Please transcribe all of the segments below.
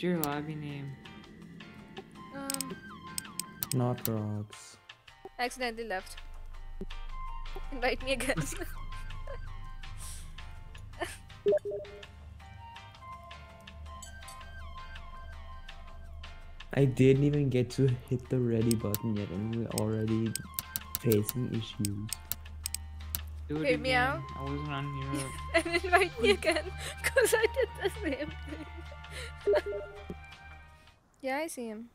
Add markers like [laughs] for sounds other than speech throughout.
What's your lobby name? Um, KnotRox. accidentally left. Invite me again. [laughs] I didn't even get to hit the ready button yet, and we're already facing issues. Do it Hear me again. out. I wasn't on your. and [laughs] invite me again because I did the same thing. [laughs] yeah, I see him.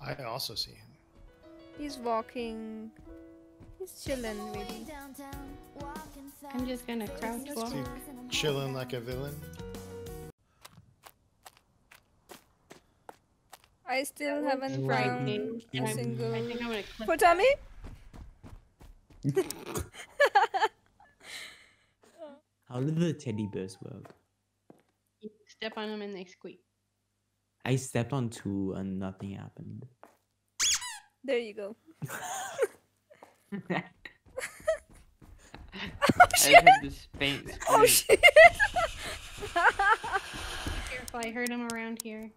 I also see him. He's walking. He's chilling, really. I'm just gonna crouch walk. Chilling like a villain. I still haven't found a a I'm- single. I think I'm gonna click. Vortami? How did the teddy bears work? You step on them and they squeak. I stepped on two and nothing happened. There you go. [laughs] Oh, I Oh just shit! had this faint Oh shit! Be careful, I heard him around here.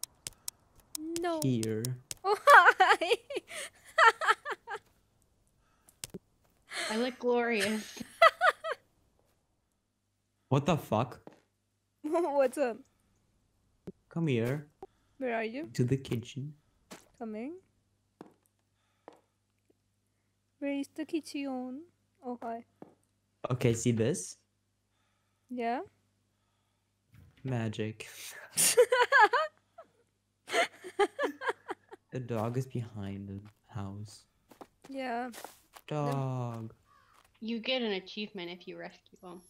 no. Here. Oh, hi! I look glorious. [laughs] What the fuck? What's up? Come here Where are you? to the kitchen. Coming? Where is the kitchen? Oh, hi. Okay, see this? Yeah? Magic. [laughs] The dog is behind the house. Yeah. Dog. You get an achievement if you rescue him.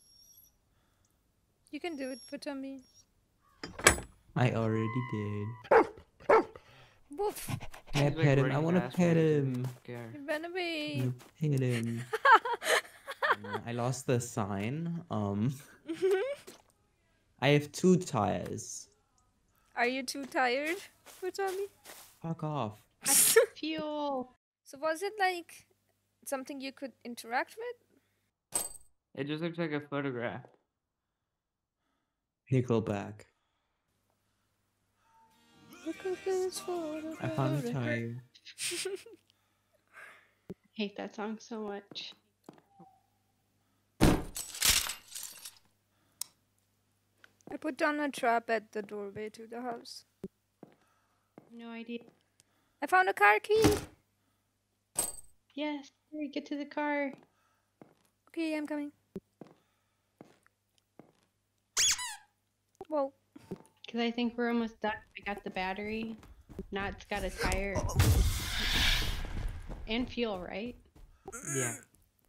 You can do it vortami. I already did. Woof! Can I like, pet him? I want to pet him. scared. You ran away! I Pet him. [laughs] I lost the sign. Um, [laughs] I have two tires. Are you too tired vortami? Fuck off. [laughs] Fuel. So was it like something you could interact with? It just looks like a photograph. Pickleback. Look at this photo. I found a tire. hate that song so much. I put down a trap at the doorway to the house. No idea. I found a car key. Yes, hurry, get to the car. Okay, I'm coming. Whoa. Because I think we're almost done. I got the battery. Now it's got a tire. And fuel, right? Yeah.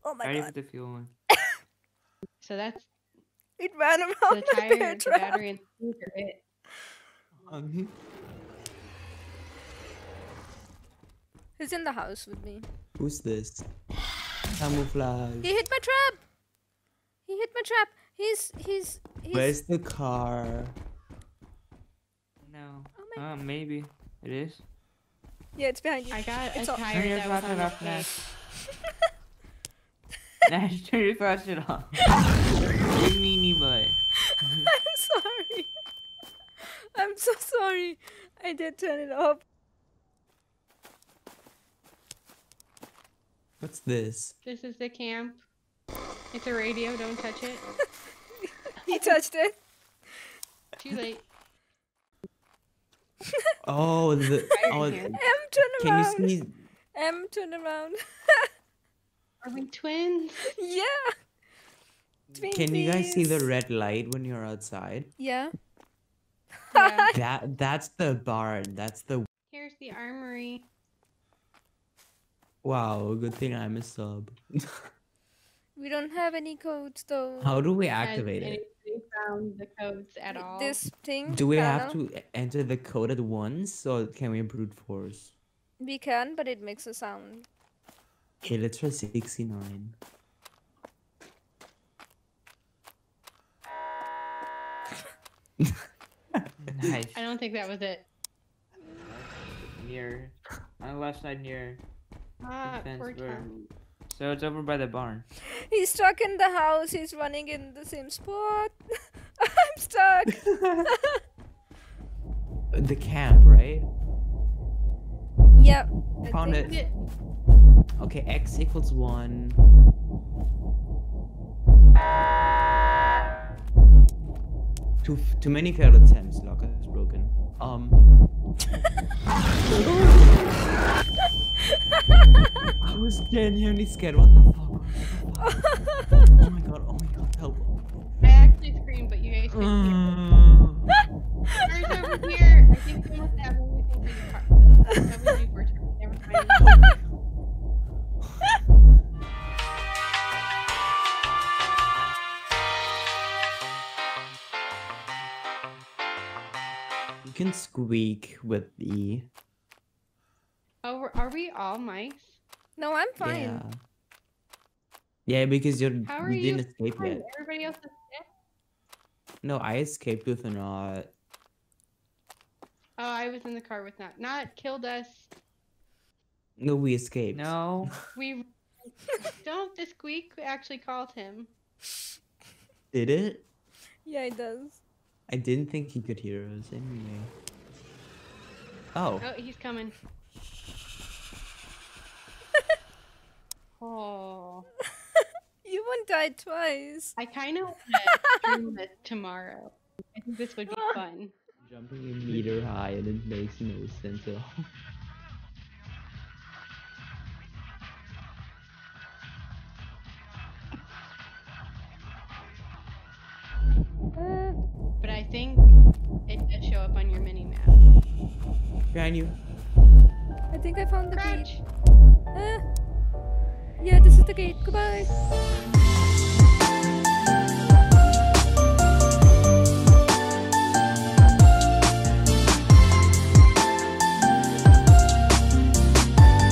Oh my I already put the fuel in. [coughs] So that's It ran around the the, tire, bear the trap. battery, and the are it. Um, He's in the house with me. who's this? Camouflage. He hit my trap. He hit my trap. He's he's he's. Where's the car? No. My- Uh, maybe. It is. Yeah, it's behind you. I got It's a all- Turn tire your that was flashlight on the off, plate. Nash. [laughs] Nash, turn your flashlight off. [laughs] you meanie butt. [laughs] I'm sorry. I'm so sorry. I did turn it off. What's this? This is the camp. It's a radio, don't touch it. He touched it. Too late. Oh, the Fire oh. Em, turn Can you around. see? Em, turn around. Are we twins? [laughs] yeah. Can you guys see the red light when you're outside? Yeah. Yeah. [laughs] That that's the barn. That's the Here's the armory. wow. Good thing I'm a sub. [laughs] We don't have any codes though. How do we activate it? anybody found the codes at all? This thing. Do we have panel, to enter the code at once, or can we brute force? We can, but it makes a sound. Okay, let's try 69. Nice. I don't think that was it. Near. On the left side near. Ah, fence poor where- Tom. So it's over by the barn. He's stuck in the house. He's running in the same spot. [laughs] I'm stuck. [laughs] the camp, right? Yep. Found think it. Okay, x equals one. Too too many failed attempts. Locker is broken. Um. Was genuinely scared. What the fuck? What the fuck? Oh my god! Oh my god! Help! I actually screamed, but you guys couldn't. Mm. There's over here. I think we must have everything to the car. That was you for Never mind. You can squeak with the. Oh, we're- are we all mice? No, I'm fine. Yeah. Yeah, because you're How are you you didn't escape fine? yet. Everybody else is dead. No, I escaped with a Knot. Uh, oh, I was in the car with Knot. Knot killed us. No, we escaped. No. [laughs] We [laughs] don't. The squeak actually called him. Did it? Yeah, it does. I didn't think he could hear us anyway. Oh. Oh, he's coming. Oh, [laughs] You won't die twice. I kind of [laughs] want to this tomorrow. I think this would be [laughs] fun. Jumping a meter high and it makes no sense at all. But I think it does show up on your mini map. Behind you. I think I found the gate. Crouch. Uh, yeah, this is the gate. Goodbye.